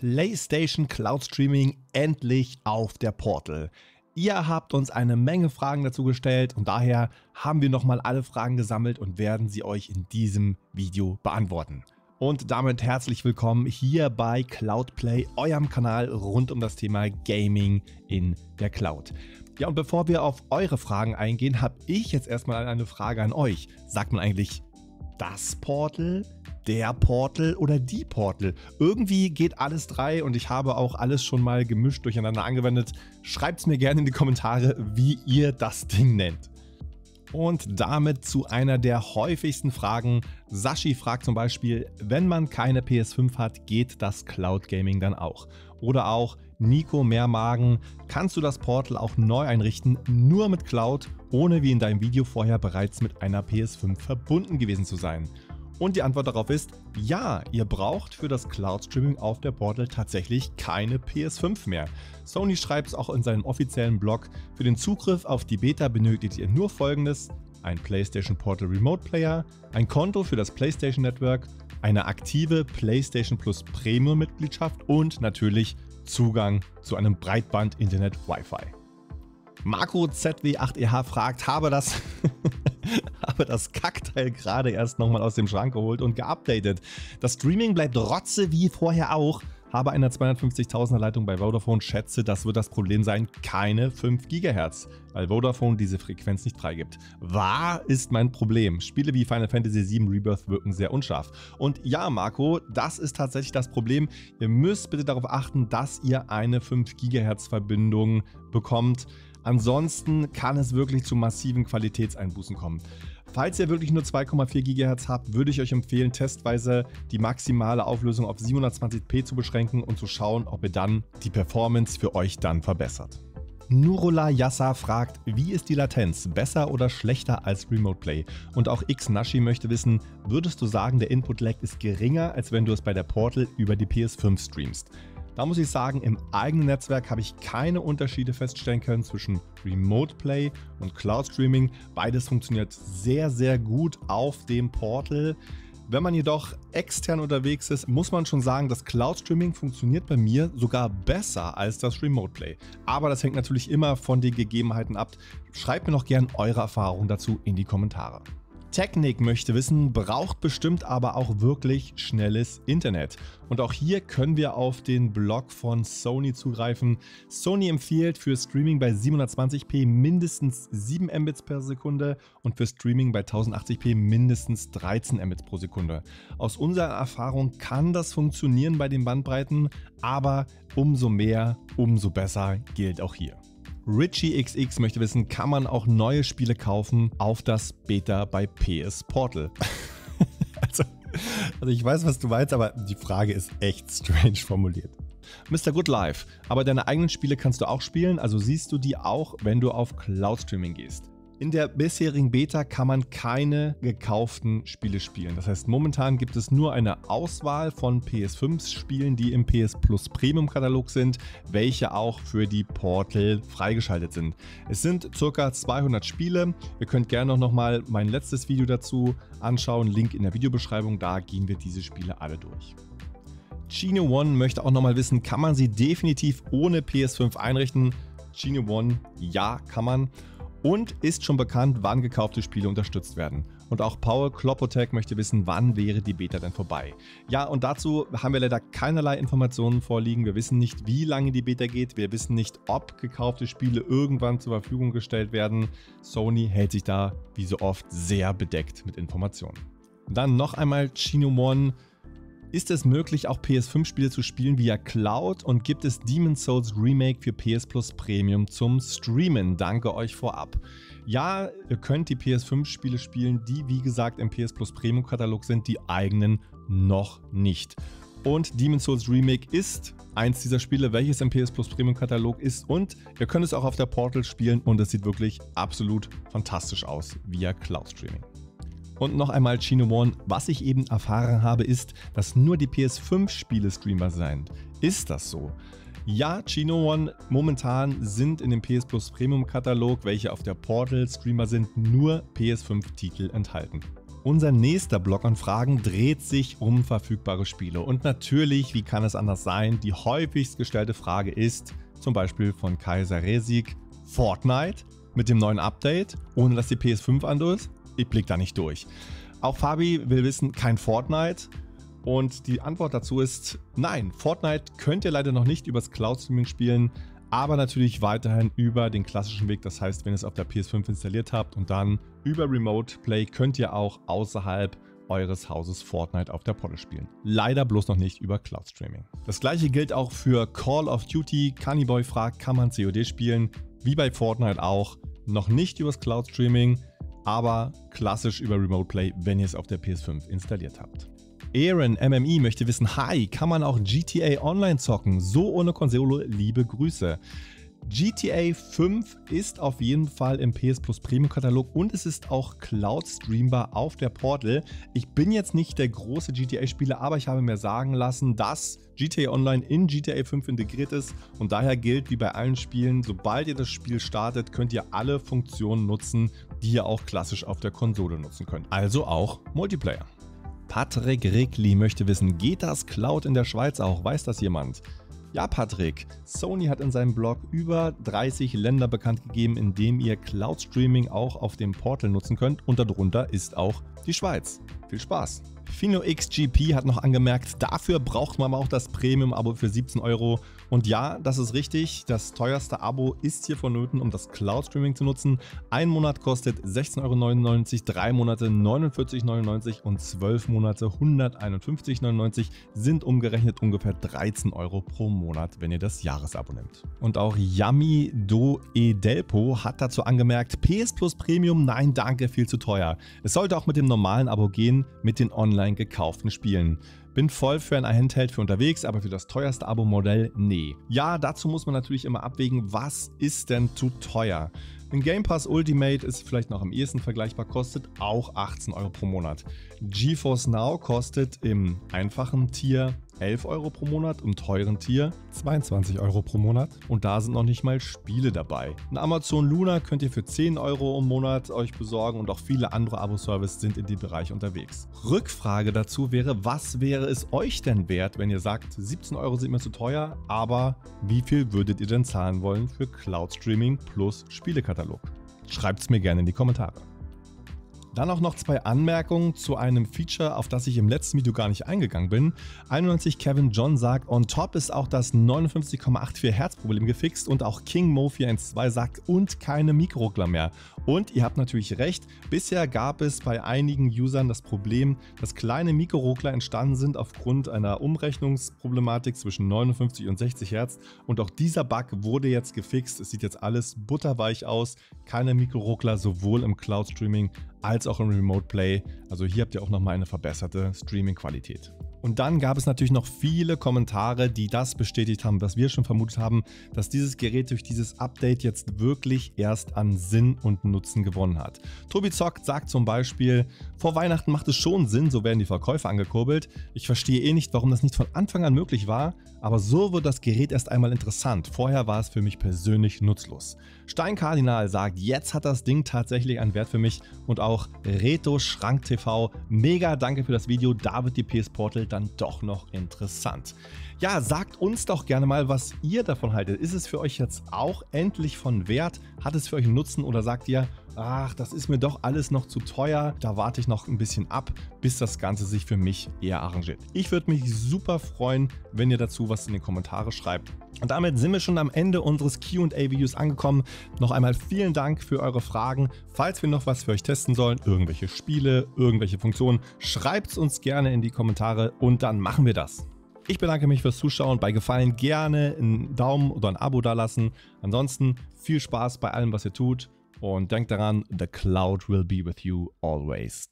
PlayStation Cloud Streaming endlich auf der Portal. Ihr habt uns eine Menge Fragen dazu gestellt und daher haben wir nochmal alle Fragen gesammelt und werden sie euch in diesem Video beantworten. Und damit herzlich willkommen hier bei Cloudplay, eurem Kanal rund um das Thema Gaming in der Cloud. Ja, und bevor wir auf eure Fragen eingehen, habe ich jetzt erstmal eine Frage an euch. Sagt man eigentlich das Portal, der Portal oder die Portal. Irgendwie geht alles drei und ich habe auch alles schon mal gemischt durcheinander angewendet. Schreibt es mir gerne in die Kommentare, wie ihr das Ding nennt. Und damit zu einer der häufigsten Fragen. Sashi fragt zum Beispiel, wenn man keine PS5 hat, geht das Cloud Gaming dann auch? Oder auch Nico Mehrmagen, kannst du das Portal auch neu einrichten, nur mit Cloud, ohne wie in deinem Video vorher bereits mit einer PS5 verbunden gewesen zu sein? Und die Antwort darauf ist, ja, ihr braucht für das Cloud Streaming auf der Portal tatsächlich keine PS5 mehr. Sony schreibt es auch in seinem offiziellen Blog, für den Zugriff auf die Beta benötigt ihr nur folgendes, ein PlayStation Portal Remote Player, ein Konto für das PlayStation Network, eine aktive PlayStation Plus Premium Mitgliedschaft und natürlich Zugang zu einem Breitband-Internet Wi-Fi. Marco ZW8EH fragt, habe das habe das Kackteil gerade erst nochmal aus dem Schrank geholt und geupdatet. Das Streaming bleibt rotze wie vorher auch. Habe eine 250.000er Leitung bei Vodafone, schätze, das wird das Problem sein, keine 5 GHz, weil Vodafone diese Frequenz nicht freigibt. Wahr ist mein Problem. Spiele wie Final Fantasy VII Rebirth wirken sehr unscharf. Und ja, Marco, das ist tatsächlich das Problem. Ihr müsst bitte darauf achten, dass ihr eine 5 GHz Verbindung bekommt. Ansonsten kann es wirklich zu massiven Qualitätseinbußen kommen. Falls ihr wirklich nur 2,4 GHz habt, würde ich euch empfehlen, testweise die maximale Auflösung auf 720p zu beschränken und zu schauen, ob ihr dann die Performance für euch dann verbessert. Nurula Yassa fragt, wie ist die Latenz, besser oder schlechter als Remote Play? Und auch Xnashi möchte wissen, würdest du sagen, der Input Lag ist geringer, als wenn du es bei der Portal über die PS5 streamst? Da muss ich sagen, im eigenen Netzwerk habe ich keine Unterschiede feststellen können zwischen Remote Play und Cloud Streaming. Beides funktioniert sehr, sehr gut auf dem Portal. Wenn man jedoch extern unterwegs ist, muss man schon sagen, das Cloud Streaming funktioniert bei mir sogar besser als das Remote Play. Aber das hängt natürlich immer von den Gegebenheiten ab. Schreibt mir noch gern eure Erfahrungen dazu in die Kommentare. Technik möchte wissen, braucht bestimmt aber auch wirklich schnelles Internet. Und auch hier können wir auf den Blog von Sony zugreifen. Sony empfiehlt für Streaming bei 720p mindestens 7 Mbits per Sekunde und für Streaming bei 1080p mindestens 13 Mbits pro Sekunde. Aus unserer Erfahrung kann das funktionieren bei den Bandbreiten, aber umso mehr, umso besser gilt auch hier. RichieXX möchte wissen, kann man auch neue Spiele kaufen auf das Beta bei PS Portal? also, also ich weiß, was du meinst, aber die Frage ist echt strange formuliert. Mr. Good Life, aber deine eigenen Spiele kannst du auch spielen, also siehst du die auch, wenn du auf Cloud Streaming gehst. In der bisherigen Beta kann man keine gekauften Spiele spielen. Das heißt, momentan gibt es nur eine Auswahl von PS5-Spielen, die im PS Plus Premium-Katalog sind, welche auch für die Portal freigeschaltet sind. Es sind ca. 200 Spiele. Ihr könnt gerne noch mal mein letztes Video dazu anschauen. Link in der Videobeschreibung, da gehen wir diese Spiele alle durch. Genie One möchte auch nochmal wissen, kann man sie definitiv ohne PS5 einrichten? Genie One, ja, kann man und ist schon bekannt, wann gekaufte Spiele unterstützt werden. Und auch Paul Klopotech möchte wissen, wann wäre die Beta denn vorbei. Ja, und dazu haben wir leider keinerlei Informationen vorliegen. Wir wissen nicht, wie lange die Beta geht. Wir wissen nicht, ob gekaufte Spiele irgendwann zur Verfügung gestellt werden. Sony hält sich da, wie so oft, sehr bedeckt mit Informationen. Dann noch einmal Chino One ist es möglich, auch PS5-Spiele zu spielen via Cloud und gibt es Demon's Souls Remake für PS Plus Premium zum Streamen? Danke euch vorab. Ja, ihr könnt die PS5-Spiele spielen, die wie gesagt im PS Plus Premium-Katalog sind, die eigenen noch nicht. Und Demon's Souls Remake ist eins dieser Spiele, welches im PS Plus Premium Katalog ist. Und ihr könnt es auch auf der Portal spielen und es sieht wirklich absolut fantastisch aus via Cloud Streaming. Und noch einmal Chino One, was ich eben erfahren habe, ist, dass nur die PS5-Spiele streambar sind. Ist das so? Ja, Chino One, momentan sind in dem PS Plus Premium Katalog, welche auf der Portal Streamer sind, nur PS5-Titel enthalten. Unser nächster Block an Fragen dreht sich um verfügbare Spiele. Und natürlich, wie kann es anders sein, die häufigst gestellte Frage ist, zum Beispiel von Kaiser Resig, Fortnite mit dem neuen Update, ohne dass die PS5 an ist? Ich blick da nicht durch. Auch Fabi will wissen, kein Fortnite. Und die Antwort dazu ist nein, Fortnite könnt ihr leider noch nicht übers Cloud Streaming spielen, aber natürlich weiterhin über den klassischen Weg. Das heißt, wenn ihr es auf der PS5 installiert habt und dann über Remote Play könnt ihr auch außerhalb eures Hauses Fortnite auf der Portal spielen. Leider bloß noch nicht über Cloud Streaming. Das gleiche gilt auch für Call of Duty. Cannyboy fragt, kann man COD spielen? Wie bei Fortnite auch. Noch nicht übers Cloud Streaming, aber klassisch über Remote Play, wenn ihr es auf der PS5 installiert habt. Aaron MMI möchte wissen, hi, kann man auch GTA Online zocken? So ohne Konsole, liebe Grüße. GTA 5 ist auf jeden Fall im PS Plus Premium Katalog und es ist auch Cloud streambar auf der Portal. Ich bin jetzt nicht der große GTA-Spieler, aber ich habe mir sagen lassen, dass GTA Online in GTA 5 integriert ist und daher gilt wie bei allen Spielen, sobald ihr das Spiel startet, könnt ihr alle Funktionen nutzen, die ihr auch klassisch auf der Konsole nutzen könnt. Also auch Multiplayer. Patrick Rickli möchte wissen, geht das Cloud in der Schweiz auch? Weiß das jemand? Ja, Patrick, Sony hat in seinem Blog über 30 Länder bekannt gegeben, in denen ihr Cloud Streaming auch auf dem Portal nutzen könnt und darunter ist auch die Schweiz. Viel Spaß! FinoXGP hat noch angemerkt, dafür braucht man auch das Premium-Abo für 17 Euro. Und ja, das ist richtig, das teuerste Abo ist hier vonnöten, um das Cloud-Streaming zu nutzen. Ein Monat kostet 16,99 Euro, drei Monate 49,99 Euro und zwölf Monate 151,99 Euro sind umgerechnet ungefähr 13 Euro pro Monat, wenn ihr das Jahresabo nehmt. Und auch Yami Do Edelpo hat dazu angemerkt, PS Plus Premium, nein danke, viel zu teuer. Es sollte auch mit dem normalen Abo gehen, mit den Online- gekauften Spielen. Bin voll für ein Handheld für unterwegs, aber für das teuerste Abo-Modell nee. Ja, dazu muss man natürlich immer abwägen, was ist denn zu teuer. Ein Game Pass Ultimate ist vielleicht noch am ehesten vergleichbar, kostet auch 18 Euro pro Monat. GeForce Now kostet im einfachen Tier 11 Euro pro Monat, im teuren Tier 22 Euro pro Monat. Und da sind noch nicht mal Spiele dabei. Ein Amazon Luna könnt ihr für 10 Euro im Monat euch besorgen und auch viele andere Abo-Services sind in dem Bereich unterwegs. Rückfrage dazu wäre, was wäre es euch denn wert, wenn ihr sagt, 17 Euro sind mir zu teuer, aber wie viel würdet ihr denn zahlen wollen für Cloud Streaming plus Spielekatalog? Schreibt es mir gerne in die Kommentare. Dann auch noch zwei Anmerkungen zu einem Feature, auf das ich im letzten Video gar nicht eingegangen bin. 91 Kevin John sagt, on top ist auch das 59,84 Hertz Problem gefixt und auch King Mo 412 sagt, und keine Mikroruckler mehr. Und ihr habt natürlich recht, bisher gab es bei einigen Usern das Problem, dass kleine Mikroruckler entstanden sind aufgrund einer Umrechnungsproblematik zwischen 59 und 60 Hertz und auch dieser Bug wurde jetzt gefixt. Es sieht jetzt alles butterweich aus, keine Mikroruckler sowohl im Cloud Streaming als auch im Remote Play. Also hier habt ihr auch nochmal eine verbesserte Streaming-Qualität. Und dann gab es natürlich noch viele Kommentare, die das bestätigt haben, was wir schon vermutet haben, dass dieses Gerät durch dieses Update jetzt wirklich erst an Sinn und Nutzen gewonnen hat. Tobi Zock sagt zum Beispiel, vor Weihnachten macht es schon Sinn, so werden die Verkäufe angekurbelt. Ich verstehe eh nicht, warum das nicht von Anfang an möglich war, aber so wird das Gerät erst einmal interessant. Vorher war es für mich persönlich nutzlos. Steinkardinal sagt, jetzt hat das Ding tatsächlich einen Wert für mich und auch Reto Schrank TV, mega danke für das Video, da wird die PS Portal dann doch noch interessant. Ja, sagt uns doch gerne mal, was ihr davon haltet. Ist es für euch jetzt auch endlich von Wert? Hat es für euch einen Nutzen oder sagt ihr, ach, das ist mir doch alles noch zu teuer, da warte ich noch ein bisschen ab, bis das Ganze sich für mich eher arrangiert. Ich würde mich super freuen, wenn ihr dazu was in die Kommentare schreibt. Und damit sind wir schon am Ende unseres QA-Videos angekommen. Noch einmal vielen Dank für eure Fragen. Falls wir noch was für euch testen sollen, irgendwelche Spiele, irgendwelche Funktionen, schreibt es uns gerne in die Kommentare und dann machen wir das. Ich bedanke mich fürs Zuschauen. Bei Gefallen gerne einen Daumen oder ein Abo dalassen. Ansonsten viel Spaß bei allem, was ihr tut. Und denkt daran, the cloud will be with you always.